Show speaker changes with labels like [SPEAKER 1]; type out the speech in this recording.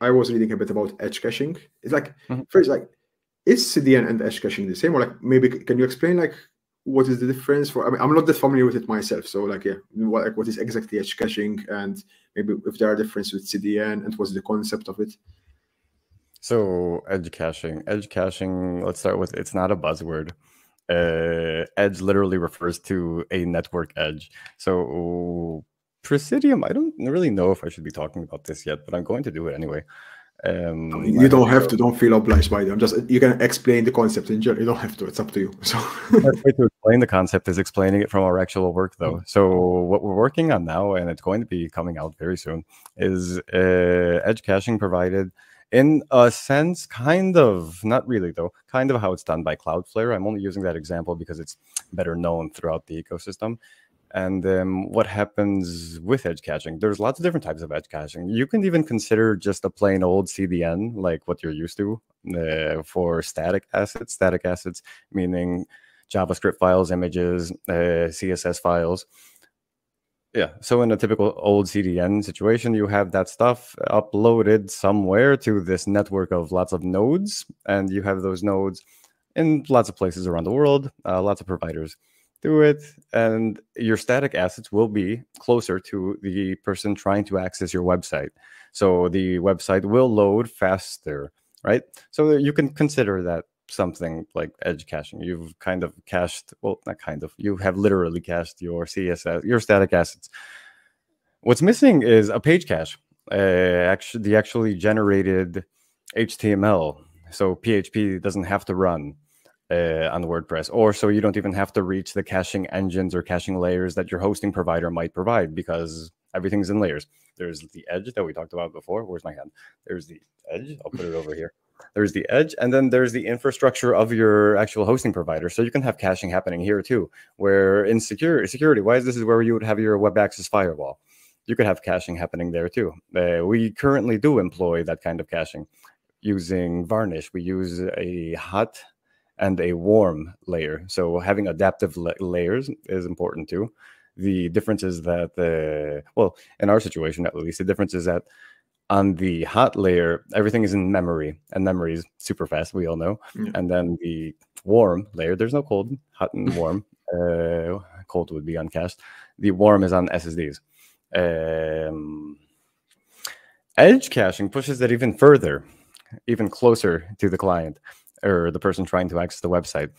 [SPEAKER 1] I was reading a bit about edge caching. It's like mm-hmm. first, like is CDN and edge caching the same, or like maybe can you explain like what is the difference for? I mean, I'm not that familiar with it myself, so like yeah, what like what is exactly edge caching, and maybe if there are differences with CDN, and what's the concept of it?
[SPEAKER 2] So edge caching, edge caching. Let's start with it's not a buzzword. Uh, edge literally refers to a network edge. So Pressidium, I don't really know if I should be talking about this yet, but I'm going to do it anyway.
[SPEAKER 1] Um, you don't have to. Don't feel obliged by them. Just you can explain the concept in general. You don't have to. It's up to you. So
[SPEAKER 2] the way to explain the concept is explaining it from our actual work, though. Mm. So what we're working on now, and it's going to be coming out very soon, is uh, edge caching provided in a sense, kind of, not really though, kind of how it's done by Cloudflare. I'm only using that example because it's better known throughout the ecosystem. And um, what happens with edge caching? There's lots of different types of edge caching. You can even consider just a plain old CDN, like what you're used to uh, for static assets. Static assets meaning JavaScript files, images, uh, CSS files. Yeah. So in a typical old CDN situation, you have that stuff uploaded somewhere to this network of lots of nodes, and you have those nodes in lots of places around the world, uh, lots of providers it, and your static assets will be closer to the person trying to access your website. So the website will load faster, right? So you can consider that something like edge caching. You've kind of cached, well, not kind of, you have literally cached your CSS, your static assets. What's missing is a page cache, uh, actually, the actually generated HTML. So PHP doesn't have to run uh, on WordPress, or so you don't even have to reach the caching engines or caching layers that your hosting provider might provide because everything's in layers. There's the edge that we talked about before. Where's my hand? There's the edge. I'll put it over here there's the edge and then there's the infrastructure of your actual hosting provider so you can have caching happening here too where in security security wise this is where you would have your web access firewall you could have caching happening there too uh, we currently do employ that kind of caching using varnish we use a hot and a warm layer so having adaptive la- layers is important too the difference is that the well in our situation at least the difference is that on the hot layer, everything is in memory, and memory is super fast. We all know. Yeah. And then the warm layer, there's no cold, hot and warm. uh, cold would be on cache. The warm is on SSDs. Um, edge caching pushes it even further, even closer to the client or the person trying to access the website.